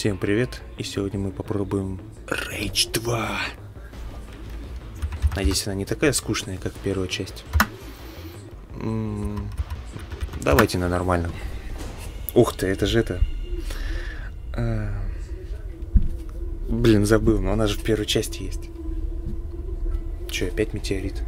Всем привет, и сегодня мы попробуем Rage 2. Надеюсь, она не такая скучная, как первая часть. М -м давайте на нормальном. Ух ты, это же это... А блин, забыл, но она же в первой части есть. Че, опять метеорит?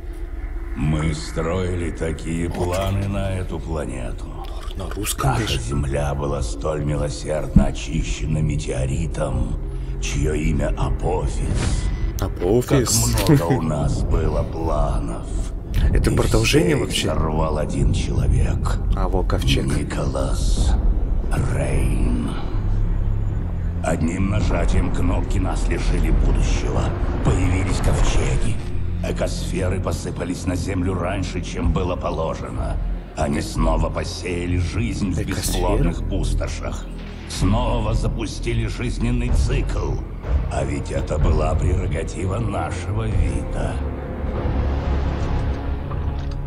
Мы строили такие планы на эту планету. На русском Наша Земля была столь милосердно очищена метеоритом, чье имя Апофис. Апофис? Как много у нас было планов. Это продолжение вообще? Сорвал один человек. А во ковчег. Николас Рейн. Одним нажатием кнопки нас лишили будущего. Появились ковчеги. Экосферы посыпались на Землю раньше, чем было положено. Они снова посеяли жизнь в бесплодных пустошах. Снова запустили жизненный цикл. А ведь это была прерогатива нашего вида.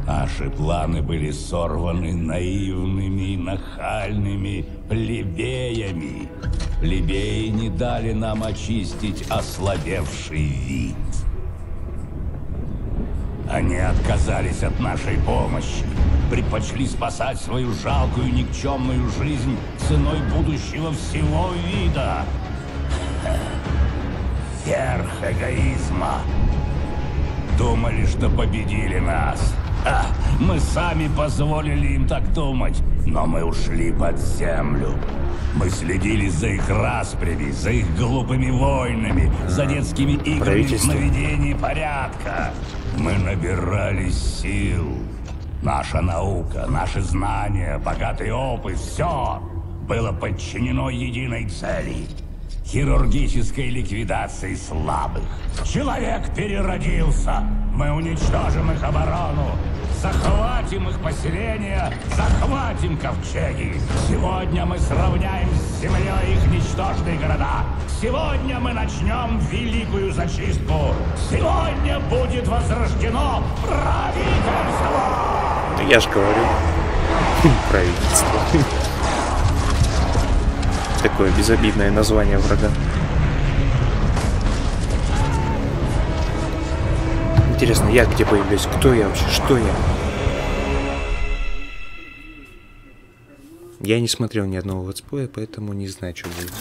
Наши планы были сорваны наивными и нахальными плебеями. Плебеи не дали нам очистить ослабевший вид. Они отказались от нашей помощи, предпочли спасать свою жалкую никчемную жизнь ценой будущего всего вида. Верх эгоизма. Думали, что победили нас. А, мы сами позволили им так думать, но мы ушли под землю. Мы следили за их распрями, за их глупыми войнами, за детскими играми в наведении порядка. Мы набирались сил. Наша наука, наши знания, богатый опыт, все было подчинено единой цели – хирургической ликвидации слабых. Человек переродился. Мы уничтожим их оборону. Захватим их поселения, захватим ковчеги. Сегодня мы сравняем с землей их ничтожные города. Сегодня мы начнем великую зачистку. Сегодня будет возрождено правительство. Я же говорю, правительство. Такое безобидное название врага. Интересно, я где появлюсь? Кто я вообще? Что я? Я не смотрел ни одного летсплея, поэтому не знаю, что будет.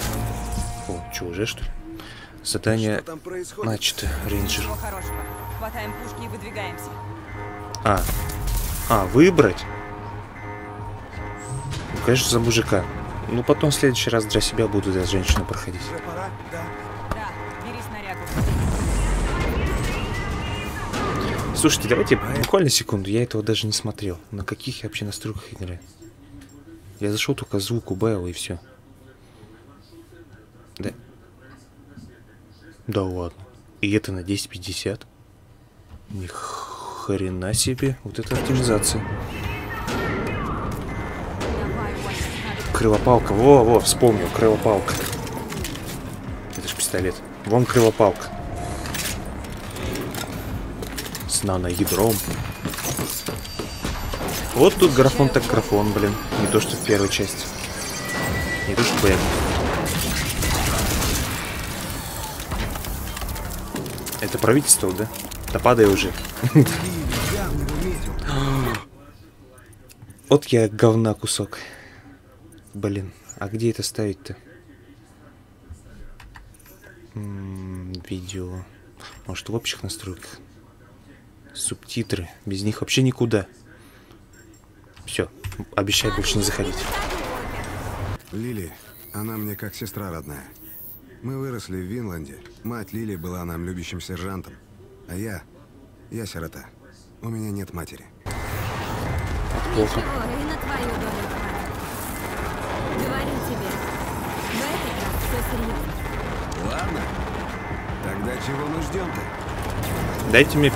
О, что, уже что ли? Задание начато, рейнджер. Хватаем пушки и выдвигаемся. А, а, выбрать? Ну, конечно, за мужика. Ну, потом в следующий раз для себя буду за женщину проходить. Слушайте, давайте буквально секунду, я этого даже не смотрел. На каких я вообще настройках играю? Я зашел только звук убавил и все. Да. Да ладно. И это на 1050? Ни хрена себе. Вот это оптимизация. Крылопалка. Во, во, вспомнил. Крылопалка. Это же пистолет. Вон крылопалка наноядром. Вот тут графон так графон, блин. Не то, что в первой части. Не то, что Бэк. Это правительство, да? Да падай уже. Вот я говна кусок. Блин, а где это ставить-то? Видео. Может, в общих настройках? Субтитры. Без них вообще никуда. Все. Обещай больше не заходить. Лили, она мне как сестра родная. Мы выросли в Винланде. Мать Лили была нам любящим сержантом. А я... Я сирота. У меня нет матери. Плохо. Ничего, и на твою долю Говорю тебе, в этот раз все серьезно. Ладно. Тогда чего мы ждем-то? Дайте мне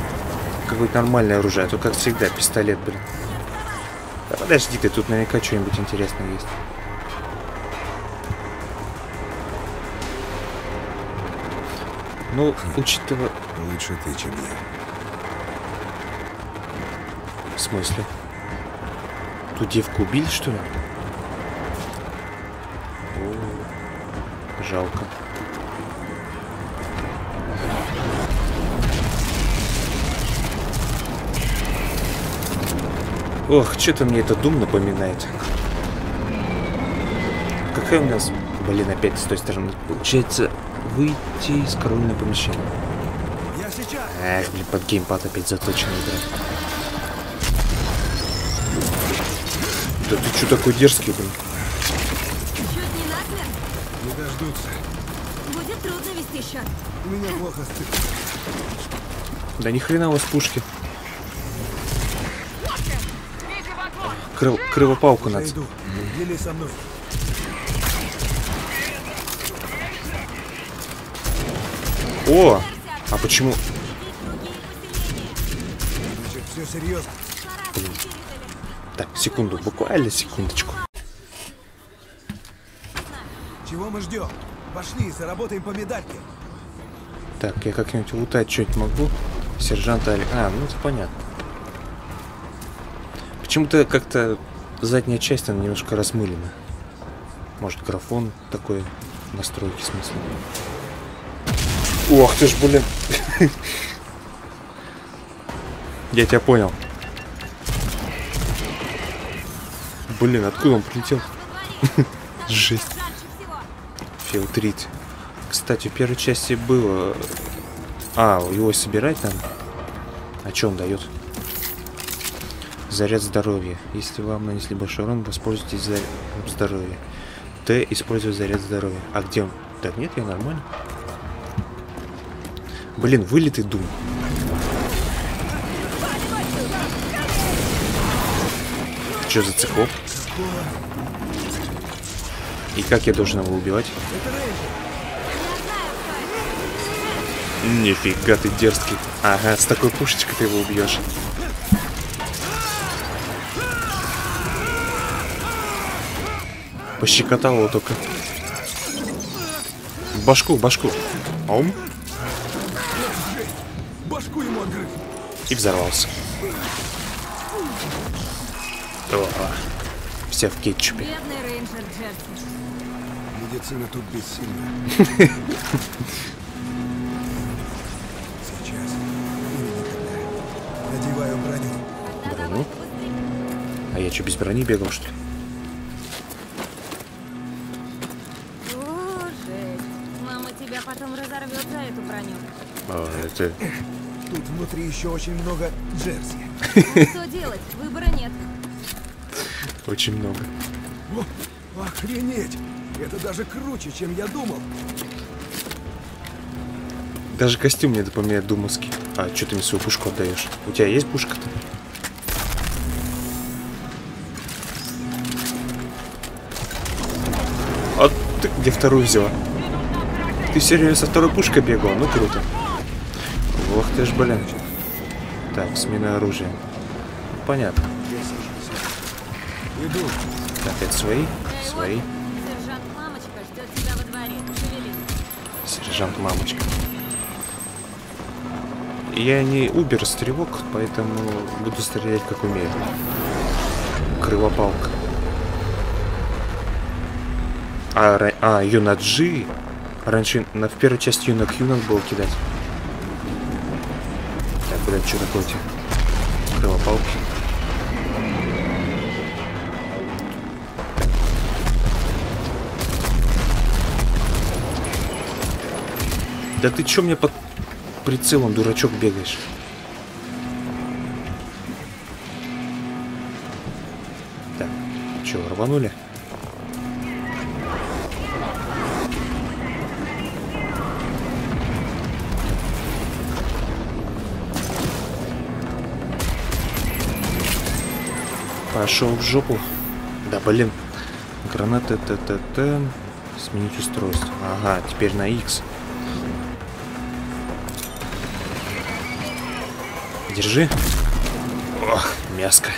какое-то нормальное оружие, а то как всегда пистолет, блин. Да подожди ты, тут наверняка что-нибудь интересное есть. Ну, учитывая... Лучше ты, чем я. В смысле? Ту девку убили, что ли? Жалко. Ох, что-то мне это Дум напоминает. Какая у нас... Блин, опять с той стороны. Получается, выйти из коронного помещения. Эх, блин, под геймпад опять заточена игра. Да ты что такой дерзкий, блин? Чуть не насмерть. Не дождутся. Будет трудно вести счет. У меня плохо с цифрой. Да ни хрена у вас пушки. Крыл, крылопалку надо. Иду. Лили со мной. О! А почему? Значит, все серьезно. Так, секунду, буквально секундочку. Чего мы ждем? Пошли, заработаем по медальке. Так, я как-нибудь лутать что-нибудь могу? Сержант Али... А, ну это понятно. Почему-то как-то задняя часть, она немножко размылена. Может, графон такой настройки, в смысле. Ох ты ж, блин. Я тебя понял. Блин, откуда он прилетел? Жесть. Филтрить. Кстати, в первой части было... А, его собирать надо? А что он дает? Заряд здоровья. Если вам нанесли большой урон, воспользуйтесь зарядом здоровья. Т использует заряд здоровья. А где он? Так, нет, я нормально. Блин, вылитый дум. Что за циклоп? И как я должен его убивать? Нифига ты дерзкий. Ага, с такой пушечкой ты его убьешь. Пощекотал его только. Башку, башку. Ом. Башку ему. И взорвался. Вся в кетчупе. Бедный рейнджер Джерси. Медицина тут бессильна. Сейчас. Или никогда. Надеваю броню. Броню? А я что, без брони бегал, что ли? О, жесть. Мама тебя потом разорвет за эту броню. А, это... Тут внутри еще очень много джерси. Что делать? Выбора нет. Очень много. О, охренеть! Это даже круче, чем я думал. Даже костюм мне напоминает думовский. А, что ты мне свою пушку отдаешь? У тебя есть пушка-то? А ты где вторую взяла? Ты время со второй пушкой бегал? Ну круто. Ох ты ж, блин. Так, смена оружия. Понятно. Иду. Так, это свои? Свои. Сержант Мамочка ждет тебя во дворе. Шевелись. Сержант мамочка. Я не убер стрелок, поэтому буду стрелять как умею. Крылопалка. А, ра- а Юнаджи. Раньше на, в первой части Юнак Юнак был кидать. Так, блядь, что такое-то? Крылопалки. Да ты чё мне под прицелом, дурачок, бегаешь? Так, чё, рванули? Пошел в жопу. Да блин. Гранаты ТТТ. Сменить устройство. Ага, теперь на X. Держи. Ох, мяско.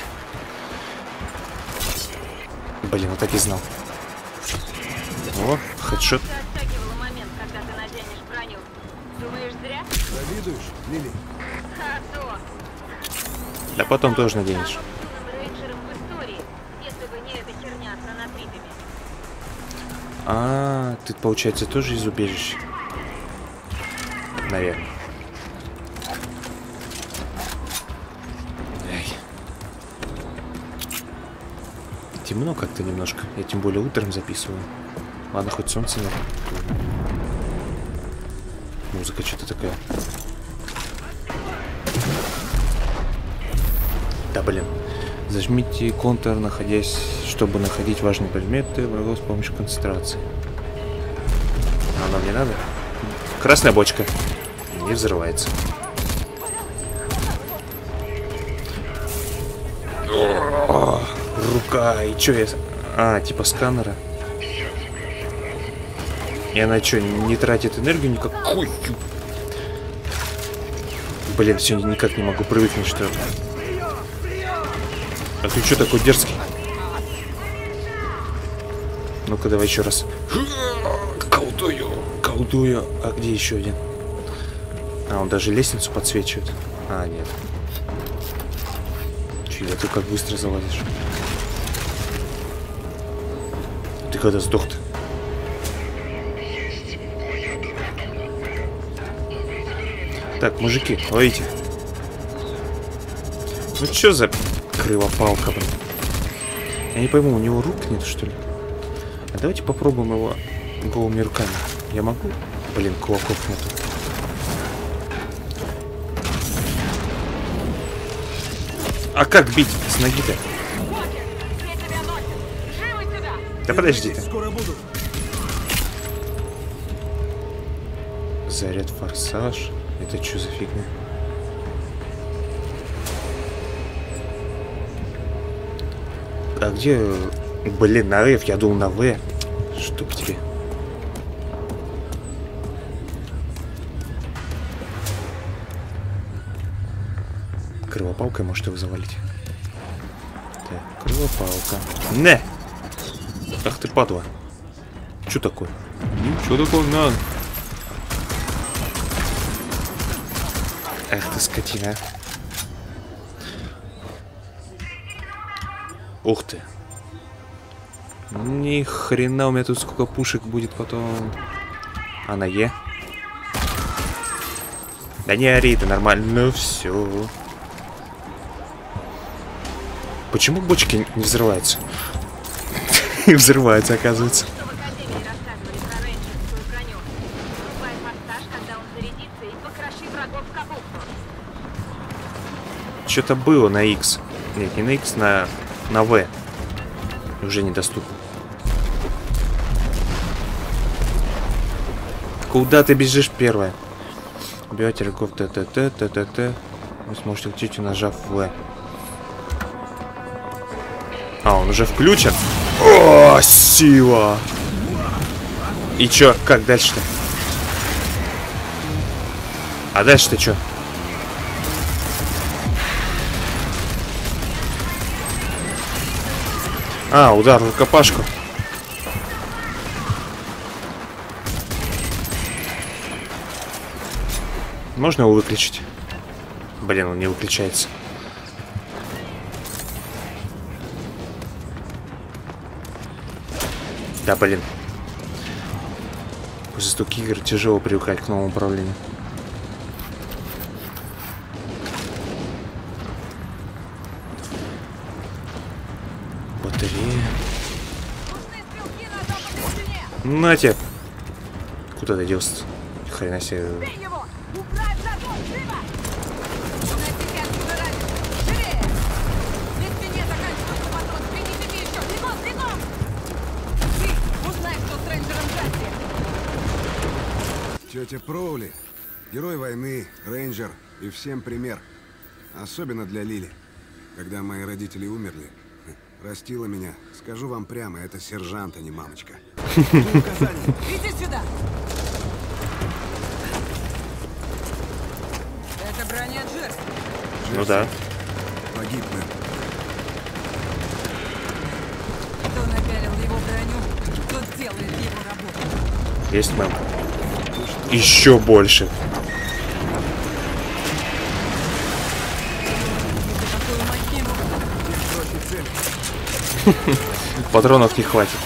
Блин, вот так и знал. О, хедшот. Завидуешь, Лили? А. Да потом тоже наденешь. А, ты, получается, тоже из убежища? Наверное. Темно как-то немножко. Я тем более утром записываю. Ладно, хоть солнце нет. Музыка что-то такая. Да блин. Зажмите контур, находясь, чтобы находить важные предметы врагов с помощью концентрации. А нам не надо? Красная бочка. Не взрывается. Рука. И чё я... А, типа сканера. И она что, не тратит энергию никакую? Блин, все никак не могу привыкнуть, что... А ты что такой дерзкий? Ну-ка, давай еще раз. Колдую, колдую. А где еще один? А, он даже лестницу подсвечивает. А, нет. Че, ты как быстро залазишь? Ты когда сдох-то? Так, мужики, ловите. Ну что за кривопалка, блин? Я не пойму, у него рук нет, что ли? А давайте попробуем его голыми руками. Я могу? Блин, кулаков нету. А как бить с ноги-то? Да подожди ты. Заряд форсаж. Это что за фигня? А где... Блин, на F, я думал на В. Чтоб тебе. Кровопалкой может его завалить. Так, кровопалка. Не! Ах ты падла. Что такое? Ничего такого надо. Эх ты скотина. Ух ты. Ни хрена у меня тут сколько пушек будет потом. А на Е? Да не ори, это нормально. Ну все. Почему бочки не взрываются? И взрываются, оказывается. Что-то было на X. Нет, не на X, на, на V. Уже недоступно. Куда ты бежишь первая? Убивать игроков ТТТ, ТТТ. Вы сможете учить, нажав В. А, он уже включен? О, сила! И чё, как дальше-то? А дальше-то чё? А, удар в рукопашку. Можно его выключить? Блин, он не выключается. Да, блин. После столько игр тяжело привыкать к новому управлению. Батарея. На тебе. Куда ты делся? Хрена себе. Его! Убрать загон! Живо! На секунду выбирать! Живее! Без спине заканчивается патрон! Примите мне еще! Бегом, бегом! Ты узнай, что с рейнджером Джасси! Тетя Проули, герой войны, рейнджер и всем пример. Особенно для Лили. Когда мои родители умерли, растила меня, скажу вам прямо, это сержант, а не мамочка. Иди сюда! Это броня Джерси. Ну да. Погиб, мэм. Кто напялил его броню, тот делает его работу. Есть мэм. Еще больше. Патронов не хватит.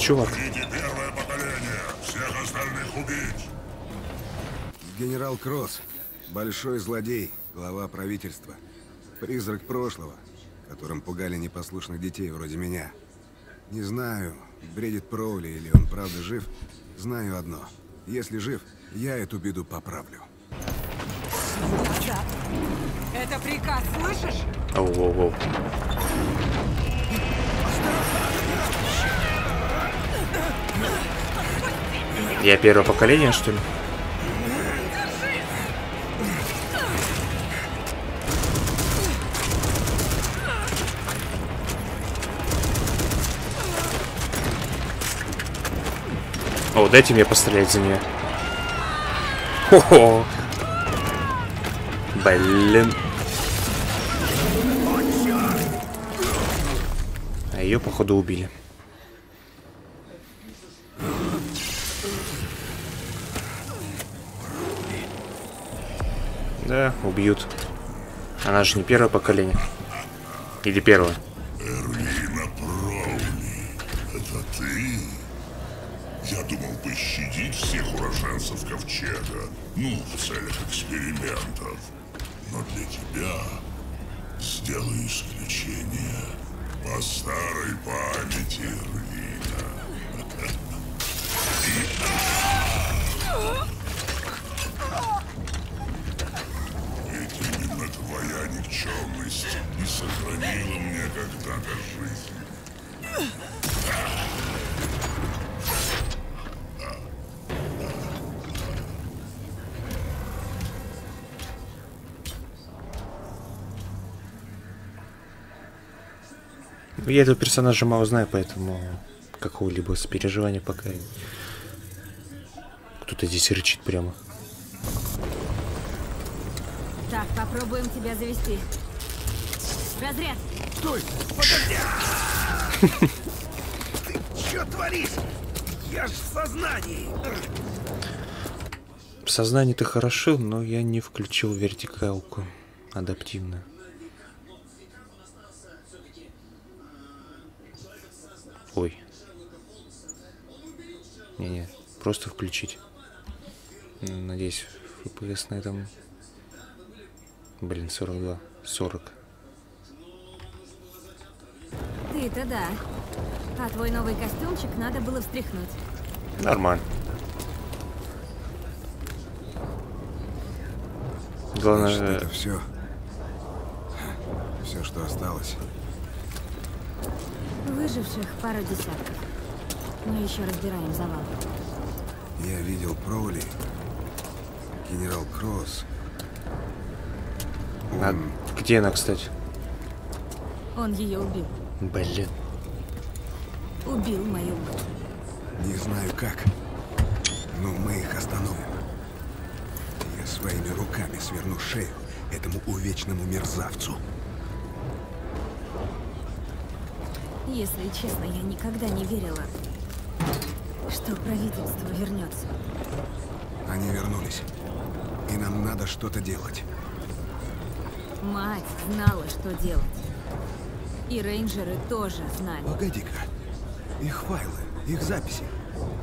Чувак. Идите первое поколение. Всех остальных убить. Генерал Кросс. Большой злодей, глава правительства. Призрак прошлого, которым пугали непослушных детей вроде меня. Не знаю, бредит Проули или он правда жив. Знаю одно. Если жив, я эту беду поправлю. Это приказ, слышишь? Оу-оу-оу. Я первое поколение, что ли? О, дайте мне пострелять за нее. Хо-хо. Блин. А ее, походу, убили. Да, убьют. Она же не первое поколение. Или первое. Эрлина Броуни, это ты? Я думал пощадить всех уроженцев Ковчега, ну, в целях экспериментов. Но для тебя сделаю исключение по старой памяти, Эрлина. Ведь именно твоя никчемность и сохранила мне когда-то жизнь. Я этого персонажа мало знаю, поэтому какого-либо сопереживания пока кто-то здесь рычит прямо. Так, попробуем тебя завести. Разряд. Что творишь? Я ж в сознании. В сознании ты хорошо, но я не включил вертикалку адаптивно. Ой. Не-не, просто включить. Надеюсь, FPS на этом... Блин, 42. 40. Ты-то да. А твой новый костюмчик надо было встряхнуть. Нормально. Главное, Значит, это все. Все, что осталось. Выживших пару десятков. Мы еще разбираем завал. Я видел Проули, генерал Кросс. А где она, кстати? Он ее убил. Блин. Убил мою мать. не знаю как, но мы их остановим. Я своими руками сверну шею этому увечному мерзавцу. Если честно, я никогда не верила, что правительство вернется. Они вернулись. И нам надо что-то делать. Мать знала, что делать. И рейнджеры тоже знали. Погоди-ка. Их файлы, их записи.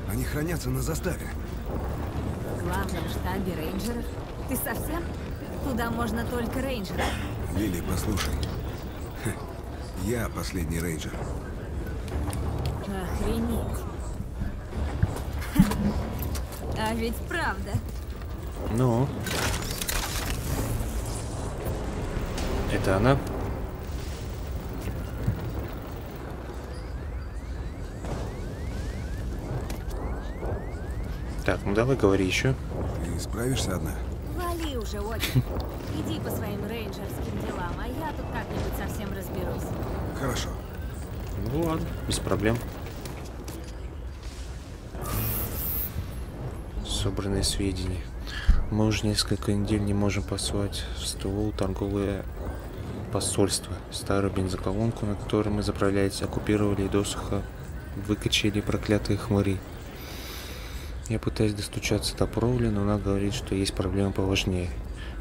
Они хранятся на заставе. В главном штабе рейнджеров? Ты совсем? Туда можно только рейнджеров. Лили, послушай. Я последний рейнджер. Охренеть. А ведь правда. Ну. Это она? Так, ну давай говори еще. Ты справишься одна? Вали уже, очень. Иди по своим рейнджерским делам, а я тут как-нибудь совсем разберусь. Хорошо. Ну ладно, без проблем. Собранные сведения. Мы уже несколько недель не можем посылать в ствол торговое посольство. Старую бензоколонку, на которой мы заправлялись, оккупировали и досуха выкачали проклятые хмыри. Я пытаюсь достучаться до Проули, но она говорит, что есть проблемы поважнее.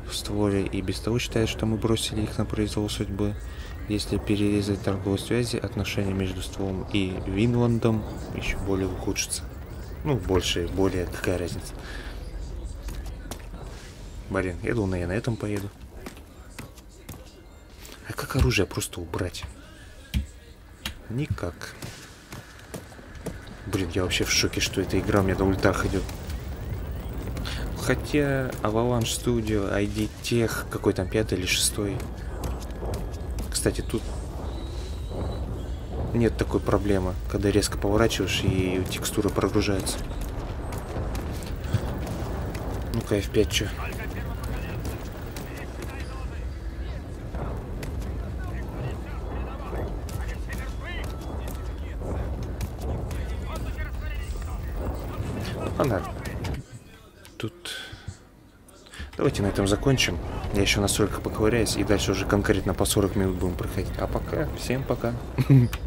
В стволе и без того считает, что мы бросили их на произвол судьбы. Если перерезать торговые связи, отношения между стволом и Винландом еще более ухудшатся. Ну, больше, более, какая разница. Блин, я думал, я на этом поеду. А как оружие просто убрать? Никак. Блин, я вообще в шоке, что эта игра меня на ультах идет. Хотя Avalanche Studio, ID Tech, какой там пятый или шестой. Кстати, тут нет такой проблемы, когда резко поворачиваешь и текстура прогружается. Ну-ка, F5 что? Давайте на этом закончим. Я еще настолько поковыряюсь, и дальше уже конкретно по 40 минут будем проходить. А пока, всем пока.